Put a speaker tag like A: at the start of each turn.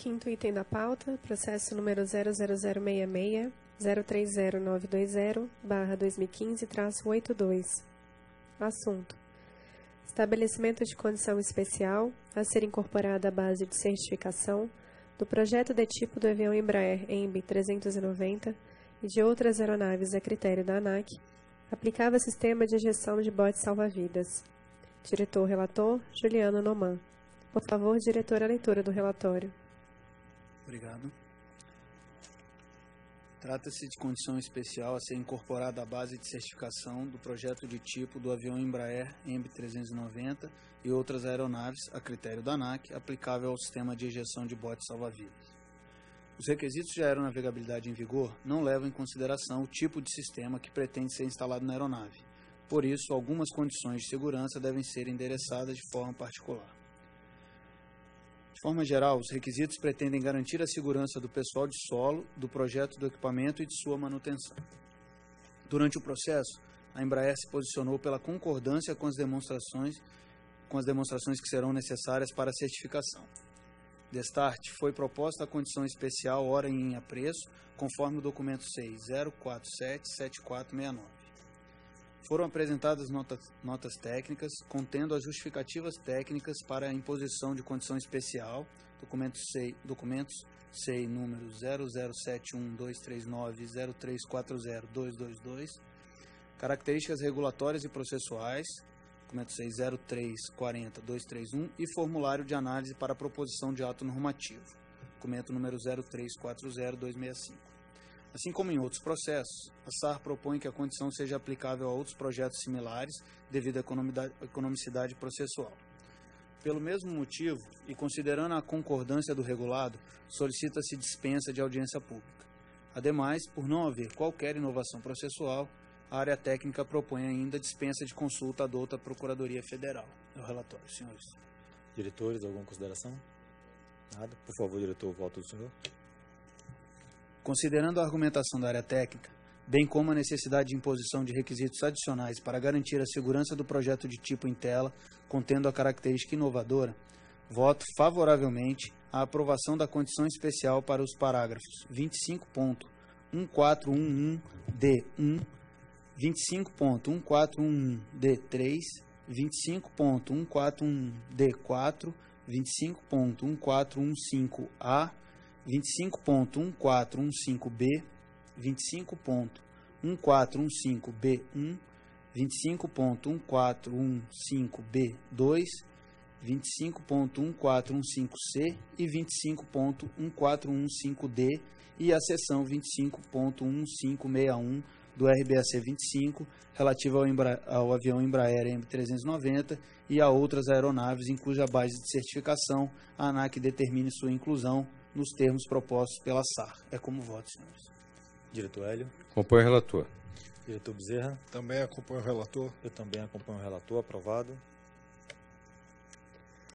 A: Quinto item da pauta, processo número 00066 030920-2015-82. Assunto: Estabelecimento de condição especial a ser incorporada à base de certificação do projeto de tipo do avião Embraer EMB 390 e de outras aeronaves a critério da ANAC, aplicava sistema de gestão de botes salva-vidas. Diretor-relator, Juliano Noman. Por favor, diretor, a leitura do relatório.
B: Obrigado. Trata-se de condição especial a ser incorporada à base de certificação do projeto de tipo do avião Embraer MB390 e outras aeronaves, a critério da ANAC, aplicável ao sistema de ejeção de botes salva-vidas. Os requisitos de aeronavegabilidade em vigor não levam em consideração o tipo de sistema que pretende ser instalado na aeronave. Por isso, algumas condições de segurança devem ser endereçadas de forma particular. De forma geral, os requisitos pretendem garantir a segurança do pessoal de solo, do projeto do equipamento e de sua manutenção. Durante o processo, a Embraer se posicionou pela concordância com as demonstrações, com as demonstrações que serão necessárias para a certificação. Destarte foi proposta a condição especial hora em apreço, conforme o documento 60477469. Foram apresentadas notas, notas técnicas contendo as justificativas técnicas para a imposição de condição especial, documentos SEI, documentos SEI número 007123903402222, características regulatórias e processuais, documento SEI 0340231 e formulário de análise para a proposição de ato normativo, documento número 0340265. Assim como em outros processos, a SAR propõe que a condição seja aplicável a outros projetos similares devido à economicidade processual. Pelo mesmo motivo, e considerando a concordância do regulado, solicita-se dispensa de audiência pública. Ademais, por não haver qualquer inovação processual, a área técnica propõe ainda dispensa de consulta à outra Procuradoria Federal. É o relatório, senhores.
C: Diretores, alguma consideração? Nada? Por favor, diretor, voto do senhor.
B: Considerando a argumentação da área técnica, bem como a necessidade de imposição de requisitos adicionais para garantir a segurança do projeto de tipo em tela, contendo a característica inovadora, voto favoravelmente à aprovação da condição especial para os parágrafos 25.1411D1, 25.1411D3, 25.1411D4, 25.1415A, 25.1415B, 25.1415B1, 25.1415B2, 25.1415C e 25.1415D e a seção 25.1561 do RBAC 25, relativa ao, Embra ao avião Embraer M390 e a outras aeronaves em cuja base de certificação a ANAC determine sua inclusão nos termos propostos pela SAR. É como voto, senhores.
C: Diretor Hélio.
D: Acompanho o relator.
C: Diretor Bezerra.
E: Também acompanho o relator.
C: Eu também acompanho o relator. Aprovado.